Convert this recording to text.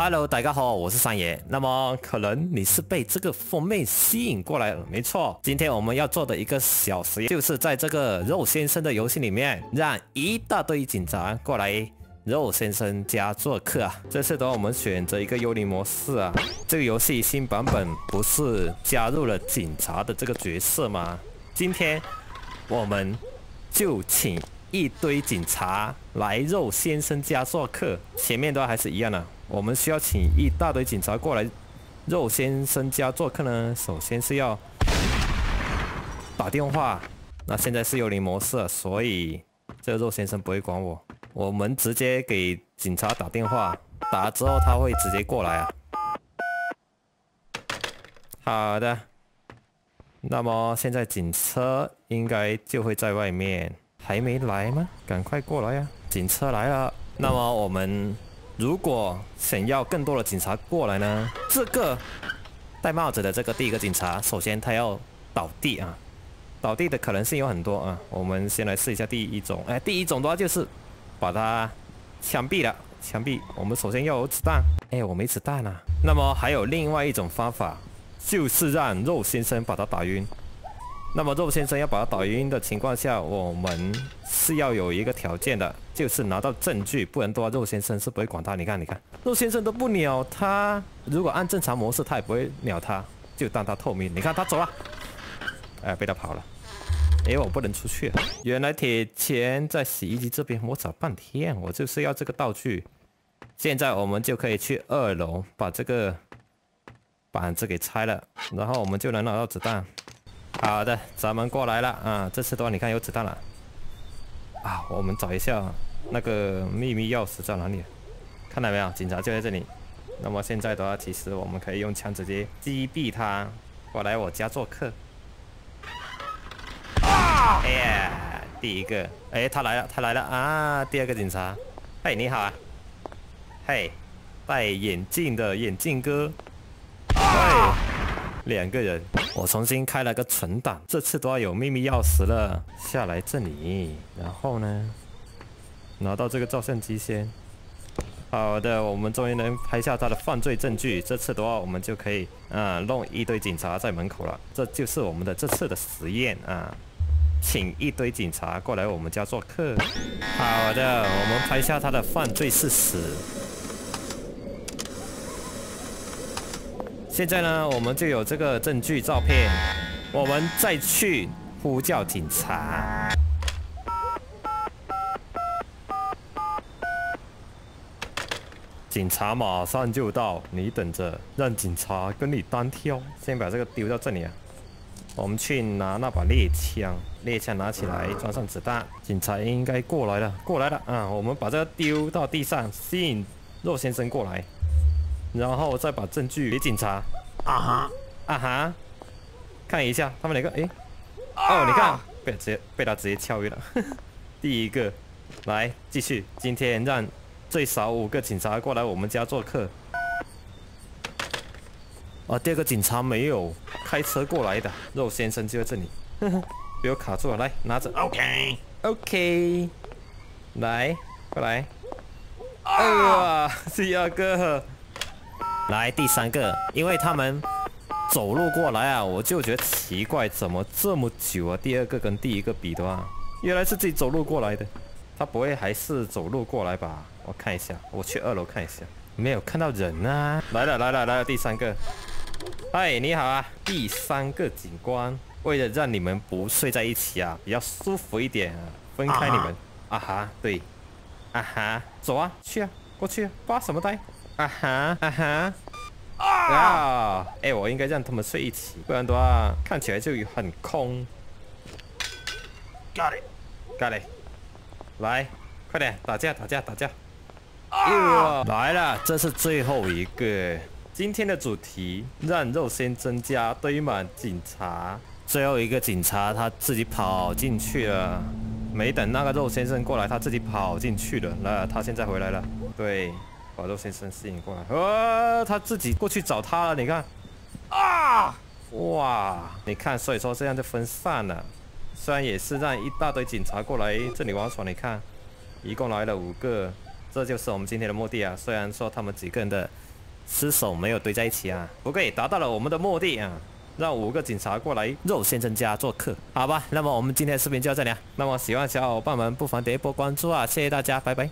Hello，大家好，我是三爷。那么可能你是被这个封面吸引过来了，没错。今天我们要做的一个小实验，就是在这个肉先生的游戏里面，让一大堆警察过来肉先生家做客啊。这次的话，我们选择一个幽灵模式啊。这个游戏新版本不是加入了警察的这个角色吗？今天我们就请一堆警察来肉先生家做客。前面都还是一样的。我们需要请一大堆警察过来肉先生家做客呢。首先是要打电话。那现在是幽灵模式，所以这个肉先生不会管我。我们直接给警察打电话，打了之后他会直接过来啊。好的。那么现在警车应该就会在外面，还没来吗？赶快过来呀！警车来了。那么我们。如果想要更多的警察过来呢？这个戴帽子的这个第一个警察，首先他要倒地啊！倒地的可能性有很多啊。我们先来试一下第一种。哎，第一种的话就是把他枪毙了。枪毙。我们首先要有子弹。哎，我没子弹啊。那么还有另外一种方法，就是让肉先生把他打晕。那么肉先生要把他打晕的情况下，我们是要有一个条件的，就是拿到证据，不然的话肉先生是不会管他。你看，你看，肉先生都不鸟他。如果按正常模式，他也不会鸟他，就当他透明。你看他走了，哎，被他跑了。哎，我不能出去。原来铁钳在洗衣机这边，我找半天，我就是要这个道具。现在我们就可以去二楼把这个板子给拆了，然后我们就能拿到子弹。好的，咱们过来了啊！这次的话，你看有子弹了啊！我们找一下那个秘密钥匙在哪里？看到没有？警察就在这里。那么现在的话，其实我们可以用枪直接击毙他，过来我家做客。啊！哎呀，第一个，哎，他来了，他来了啊！第二个警察，嘿，你好啊！嘿，戴眼镜的眼镜哥，嘿，两个人。我重新开了个存档，这次都要有秘密钥匙了。下来这里，然后呢，拿到这个照相机先。好的，我们终于能拍下他的犯罪证据。这次的话，我们就可以啊弄一堆警察在门口了。这就是我们的这次的实验啊，请一堆警察过来我们家做客。好的，我们拍下他的犯罪事实。现在呢，我们就有这个证据照片，我们再去呼叫警察。警察马上就到，你等着，让警察跟你单挑。先把这个丢到这里啊，我们去拿那把猎枪，猎枪拿起来，装上子弹。警察应该过来了，过来了啊！我们把这个丢到地上，吸引肉先生过来。然后再把证据给警察。啊哈，啊哈，看一下他们两个，哎，哦，你看，被直接被他直接敲晕了。第一个，来继续，今天让最少五个警察过来我们家做客。啊，第二个警察没有开车过来的，肉先生就在这里，呵呵被我卡住了，来拿着，OK，OK，来，过来。啊，第二个。来第三个，因为他们走路过来啊，我就觉得奇怪，怎么这么久啊？第二个跟第一个比的话，原来是自己走路过来的，他不会还是走路过来吧？我看一下，我去二楼看一下，没有看到人啊。来了来了来了，第三个，嗨，你好啊，第三个警官，为了让你们不睡在一起啊，比较舒服一点啊，分开你们。啊哈，对，啊哈，走啊，去啊，过去，发什么呆？啊哈啊哈啊！哎，我应该让他们睡一起，不然的话看起来就很空。Got it，Got it，来，快点打架打架打架！来了，这是最后一个。今天的主题让肉先增加堆满警察。最后一个警察他自己跑进去了，没等那个肉先生过来，他自己跑进去了。那他现在回来了，对。把肉先生吸引过来，呃，他自己过去找他了。你看，啊，哇，你看，所以说这样就分散了。虽然也是让一大堆警察过来这里玩耍，你看，一共来了五个，这就是我们今天的目的啊。虽然说他们几个人的尸首没有堆在一起啊，不过也达到了我们的目的啊。让五个警察过来肉先生家做客，好吧？那么我们今天的视频就到这里啊。那么喜欢小伙伴们不妨点一波关注啊，谢谢大家，拜拜。